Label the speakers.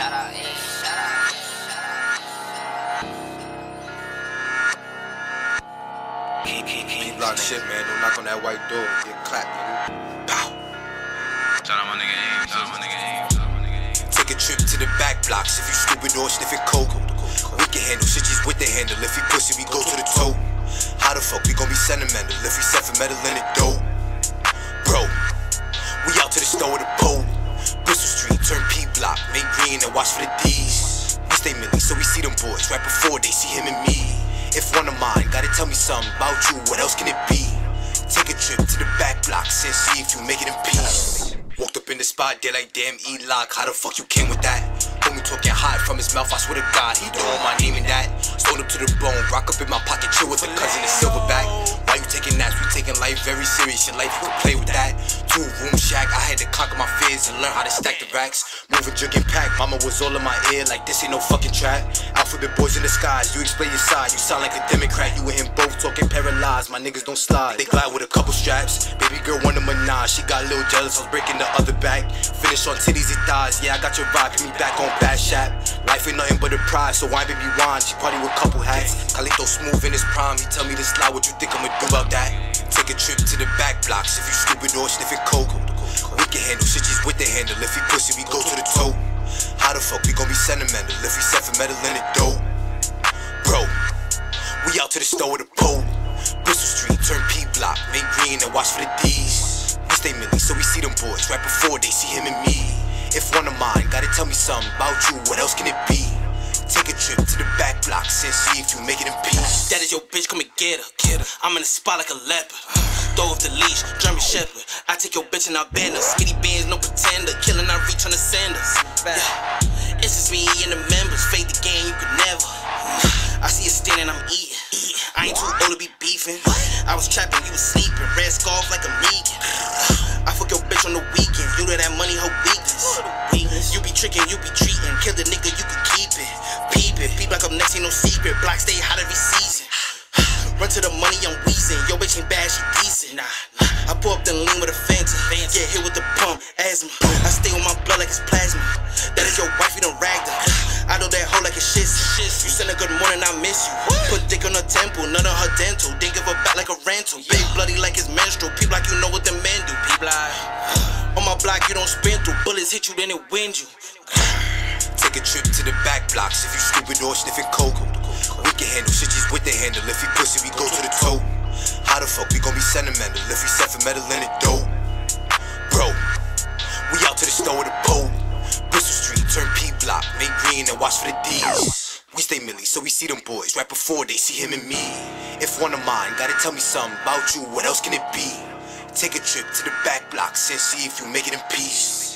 Speaker 1: shout out, hey, shout out.
Speaker 2: Keep block shit, man. Don't knock on that white door. Get clapped, nigga. Pow.
Speaker 3: Shout out my nigga Aim. Shout out my nigga Aim. Shout out my nigga Aim.
Speaker 2: Take a trip to the back blocks if you stupid or sniffing coke. We can handle shit, just with the handle. If he pussy, we go to the toe. How the fuck we gon' be sentimental if we set for metal in the dope? Bro, we out to the store with a pole. Bristol Street, block, make green and watch for the D's. We stay milly, so we see them boys right before they see him and me. If one of mine gotta tell me something about you, what else can it be? Take a trip to the back blocks and see if you make it in peace. Walked up in the spot, they like, damn, E-Lock, how the fuck you came with that? Homie talking hot from his mouth, I swear to God, he don't my name in that. Stone up to the bone, rock up in my pocket, chill with a cousin, a silverback. Why you taking naps? We taking life very serious, your life, you can play. Two room shack, I had to conquer my fears and learn how to stack the racks. Moving, jugging pack, mama was all in my ear, like this ain't no fucking track. Alphabet boys in the skies, you explain your side, you sound like a Democrat, you and him both talking paralyzed, my niggas don't slide. They glide with a couple straps, baby girl wanted menage, she got a little jealous, I was breaking the other back. Finish on titties and thighs, yeah, I got your vibe, put me back on bad shap. Life ain't nothing but a prize, so wine baby wine, she party with couple hats. Calito smooth in his prime, he tell me to slide, what you think I'ma do about that? Take a trip blocks if you stupid or sniffing coke. We can handle shit, with the handle. If he pussy, we go to the toe. How the fuck we gon' be sentimental if we set for metal in the dough? Bro, we out to the store with a pole. Bristol Street, turn P block, make green and watch for the D's. We stay milly, so we see them boys right before they see him and me. If one of mine gotta tell me something about you, what else can it be? Take a trip to the back blocks and see if you make it in peace.
Speaker 4: That is your bitch, come and get her. Get her. I'm in the spot like a leopard. Throw off the leash, German Shepherd. I take your bitch and I bend her. Skinny bands, no pretender. Killing, I reach on the senders. Yeah. It's just me and the members. Fade the game, you could never. I see you standing, I'm eating. I ain't too old to be beefing. I was trapping, you was sleeping. Red scarf like a Megan. I fuck your bitch on the weekend. You know that money, her weakness. You be tricking, you be treating. Kill the nigga, Run to the money, I'm wheezing. Yo, bitch ain't bad, she decent. Nah, I pull up the lean with a phantom. Get hit with the pump, asthma. I stay on my blood like it's plasma. That is your wife, you done ragged her. I know that hoe like a shit. You send a good morning, I miss you. Put dick on her temple, none of her dental. Then give her back like a rental. Big bloody like it's menstrual. People like you know what the men do. People like on my block, you don't spin through. Bullets hit you, then it wind you.
Speaker 2: Take a trip to the back blocks if you stupid or sniffing coke. Can handle shit just with the handle. If he pussy, we go to the toe. How the fuck we gon' be sentimental if we set for metal in the dough? Bro, we out to the store with a pole. Bristol Street, turn P block, make green and watch for the D's. We stay milly, so we see them boys right before they see him and me. If one of mine gotta tell me something about you, what else can it be? Take a trip to the back blocks and see if you make it in peace.